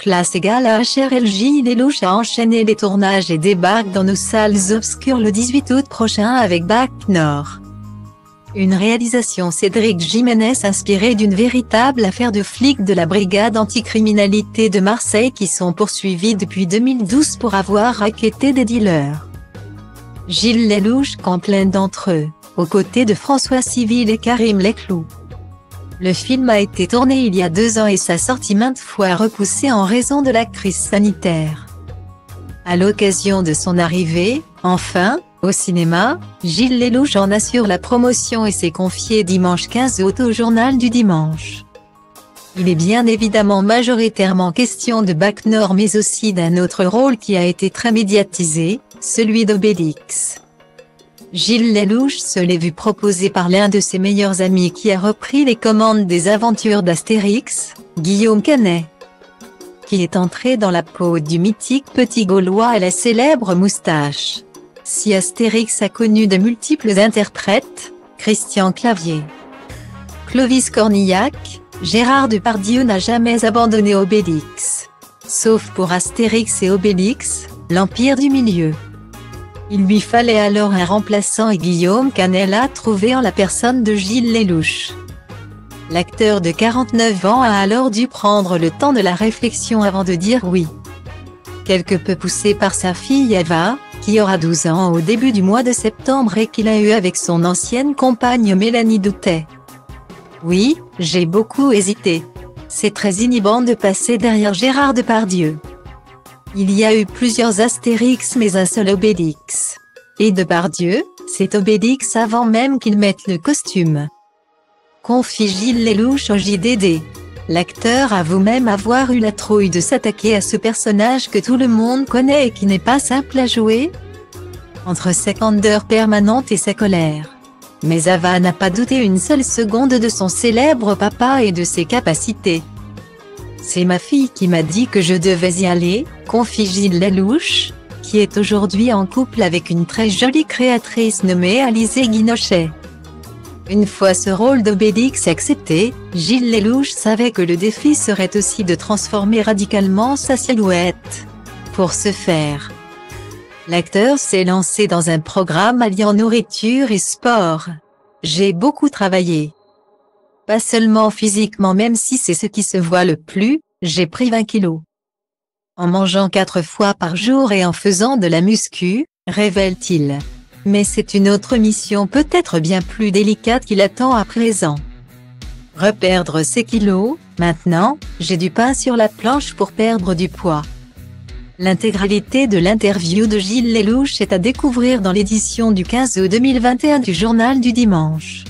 classe égale à HRLJ Lelouch a enchaîné les tournages et débarque dans nos salles obscures le 18 août prochain avec Bac Nord. Une réalisation Cédric Jiménez inspirée d'une véritable affaire de flics de la brigade anticriminalité de Marseille qui sont poursuivis depuis 2012 pour avoir raquetté des dealers. Gilles Lelouch campe l'un d'entre eux, aux côtés de François Civil et Karim Leclou. Le film a été tourné il y a deux ans et sa sortie maintes fois repoussée en raison de la crise sanitaire. À l'occasion de son arrivée, enfin, au cinéma, Gilles Lelouch en assure la promotion et s'est confié dimanche 15 août au Journal du Dimanche. Il est bien évidemment majoritairement question de Bac Nord mais aussi d'un autre rôle qui a été très médiatisé, celui d'Obélix. Gilles Lelouch se l'est vu proposer par l'un de ses meilleurs amis qui a repris les commandes des aventures d'Astérix, Guillaume Canet qui est entré dans la peau du mythique petit Gaulois à la célèbre moustache. Si Astérix a connu de multiples interprètes, Christian Clavier, Clovis Cornillac, Gérard Depardieu n'a jamais abandonné Obélix. Sauf pour Astérix et Obélix, l'Empire du Milieu. Il lui fallait alors un remplaçant et Guillaume Canet a trouvé en la personne de Gilles Lelouch. L'acteur de 49 ans a alors dû prendre le temps de la réflexion avant de dire oui. Quelque peu poussé par sa fille Eva, qui aura 12 ans au début du mois de septembre et qu'il a eu avec son ancienne compagne Mélanie Doutet. Oui, j'ai beaucoup hésité. C'est très inhibant de passer derrière Gérard Depardieu. Il y a eu plusieurs Astérix mais un seul Obélix. Et Depardieu, c'est Obélix avant même qu'il mette le costume. Confie Gilles Lelouch au JDD. L'acteur avoue même avoir eu la trouille de s'attaquer à ce personnage que tout le monde connaît et qui n'est pas simple à jouer. Entre sa candeur permanente et sa colère. Mais Ava n'a pas douté une seule seconde de son célèbre papa et de ses capacités. C'est ma fille qui m'a dit que je devais y aller, confie Gilles Lelouch, qui est aujourd'hui en couple avec une très jolie créatrice nommée Alizé Guinochet. Une fois ce rôle d'Obélix accepté, Gilles Lelouch savait que le défi serait aussi de transformer radicalement sa silhouette. Pour ce faire, l'acteur s'est lancé dans un programme alliant nourriture et sport. J'ai beaucoup travaillé. Pas seulement physiquement même si c'est ce qui se voit le plus, j'ai pris 20 kilos. En mangeant quatre fois par jour et en faisant de la muscu, révèle-t-il. Mais c'est une autre mission peut-être bien plus délicate qui l'attend à présent. Reperdre ses kilos, maintenant, j'ai du pain sur la planche pour perdre du poids. L'intégralité de l'interview de Gilles Lelouch est à découvrir dans l'édition du 15 août 2021 du Journal du Dimanche.